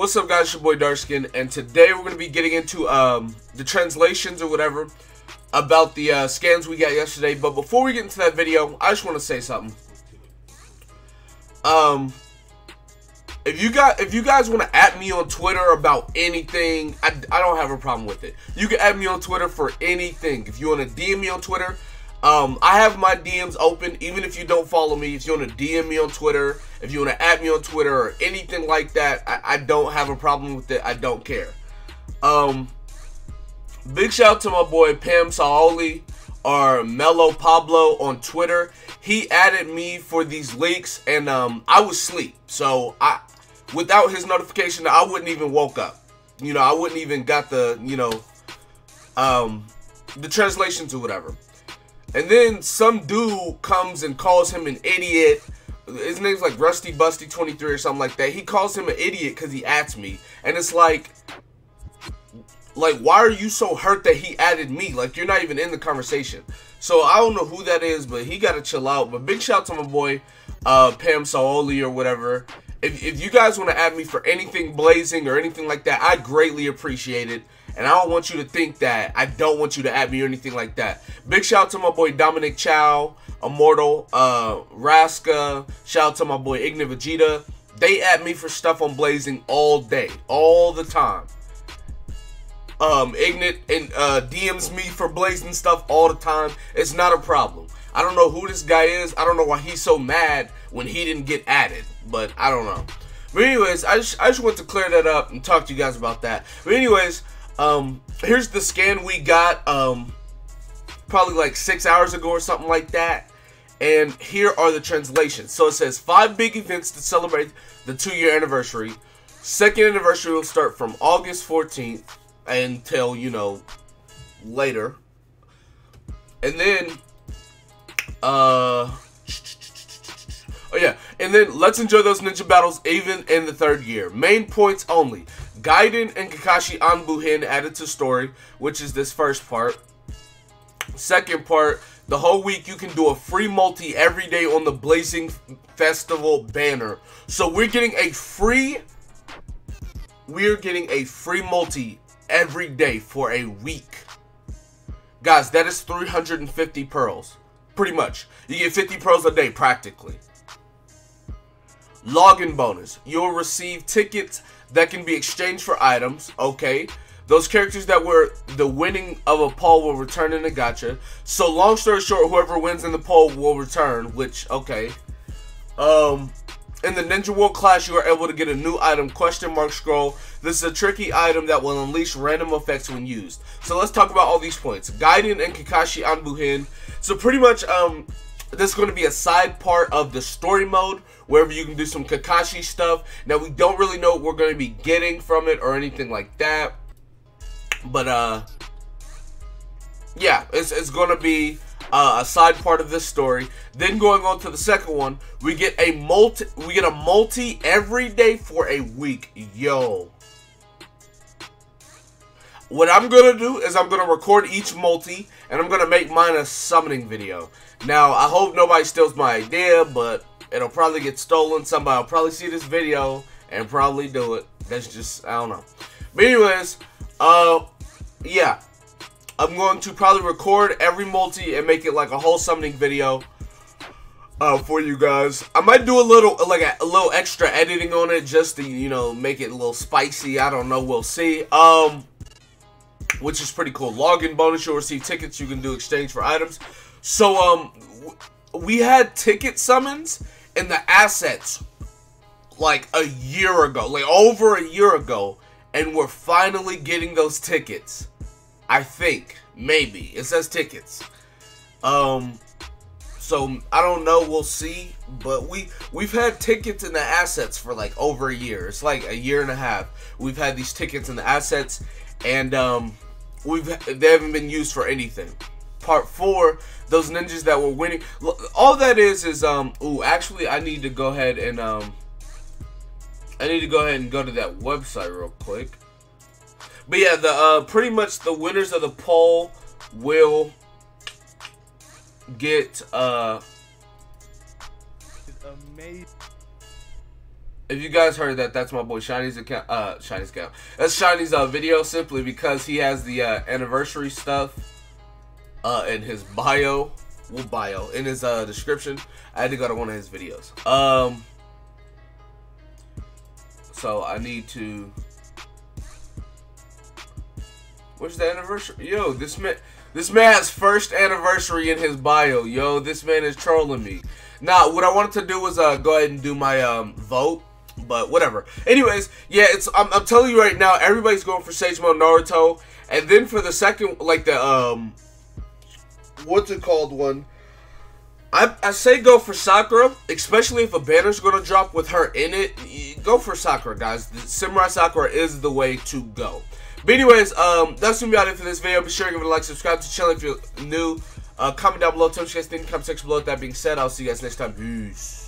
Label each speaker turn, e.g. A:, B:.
A: What's up guys, it's your boy Darkskin, and today we're going to be getting into um, the translations or whatever about the uh, scans we got yesterday. But before we get into that video, I just want to say something. Um, if you got, if you guys want to at me on Twitter about anything, I, I don't have a problem with it. You can add me on Twitter for anything. If you want to DM me on Twitter, um, I have my DMs open, even if you don't follow me. If you want to DM me on Twitter, if you want to add me on Twitter or anything like that, I, I don't have a problem with it. I don't care. Um, big shout out to my boy Pam Saoli or Mello Pablo on Twitter. He added me for these leaks, and um, I was asleep. So I, without his notification, I wouldn't even woke up. You know, I wouldn't even got the you know, um, the translations or whatever. And then some dude comes and calls him an idiot. His name's like Rusty Busty 23 or something like that. He calls him an idiot because he asked me. And it's like, like, why are you so hurt that he added me? Like, you're not even in the conversation. So I don't know who that is, but he got to chill out. But big shout out to my boy, uh, Pam Saoli or whatever. If, if you guys want to add me for anything blazing or anything like that, I greatly appreciate it. And I don't want you to think that I don't want you to add me or anything like that. Big shout out to my boy Dominic Chow, Immortal, uh, Raska. Shout out to my boy Igna Vegeta. They add me for stuff on Blazing all day, all the time. Um, and uh, DMs me for Blazing stuff all the time. It's not a problem. I don't know who this guy is. I don't know why he's so mad when he didn't get added, but I don't know. But anyways, I just, I just want to clear that up and talk to you guys about that. But anyways, um, here's the scan we got, um, probably like six hours ago or something like that. And here are the translations. So it says five big events to celebrate the two year anniversary. Second anniversary will start from August 14th until, you know, later. And then, uh, oh yeah, and then let's enjoy those ninja battles even in the third year. Main points only. Gaiden and Kakashi Anbuhin added to story, which is this first part. Second part, the whole week you can do a free multi every day on the Blazing Festival banner. So we're getting a free, we're getting a free multi every day for a week. Guys, that is 350 pearls. Pretty much. You get 50 pearls a day, practically. Login bonus. You'll receive tickets that can be exchanged for items. Okay. Those characters that were the winning of a poll will return in the gacha. So long story short, whoever wins in the poll will return, which, okay. Um, in the Ninja World Clash, you are able to get a new item, question mark scroll. This is a tricky item that will unleash random effects when used. So let's talk about all these points. Gaiden and Kakashi Anbuhin. So pretty much, um, this is going to be a side part of the story mode, wherever you can do some Kakashi stuff. Now, we don't really know what we're going to be getting from it or anything like that. But, uh, yeah, it's, it's going to be uh, a side part of this story. Then going on to the second one, we get a multi, we get a multi every day for a week. Yo. What I'm going to do is I'm going to record each multi, and I'm going to make mine a summoning video. Now, I hope nobody steals my idea, but it'll probably get stolen. Somebody will probably see this video and probably do it. That's just, I don't know. But anyways, uh, yeah. I'm going to probably record every multi and make it like a whole summoning video uh, for you guys. I might do a little, like a, a, little extra editing on it just to, you know, make it a little spicy. I don't know. We'll see. Um, which is pretty cool. Login bonus. You'll receive tickets you can do exchange for items. So, um, we had ticket summons in the assets like a year ago, like over a year ago, and we're finally getting those tickets. I think maybe it says tickets. Um, so I don't know. We'll see. But we we've had tickets in the assets for like over a year. It's like a year and a half. We've had these tickets in the assets, and um, we've they haven't been used for anything. Part four, those ninjas that were winning. All that is is um. Ooh, actually, I need to go ahead and um. I need to go ahead and go to that website real quick. But yeah, the uh, pretty much the winners of the poll will get uh.
B: Amazing.
A: If you guys heard that, that's my boy Shiny's account. Uh, Shiny's account. That's Shiny's uh, video simply because he has the uh, anniversary stuff uh, in his bio. Well, bio in his uh, description. I had to go to one of his videos. Um, so I need to. Where's the anniversary? Yo, this man, this man has first anniversary in his bio. Yo, this man is trolling me. Now, what I wanted to do was uh, go ahead and do my um, vote but whatever. Anyways, yeah, it's I'm, I'm telling you right now, everybody's going for Sage Mode Naruto, and then for the second, like the um, what's it called one? I, I say go for Sakura, especially if a banner's gonna drop with her in it. Go for Sakura, guys. The Samurai Sakura is the way to go. But anyways, um, that's gonna be all it for this video. Be sure to give it a like, subscribe to the channel if you're new. Uh, comment down below, tell me you guys think comment section below. With that being said, I'll see you guys next time. Peace.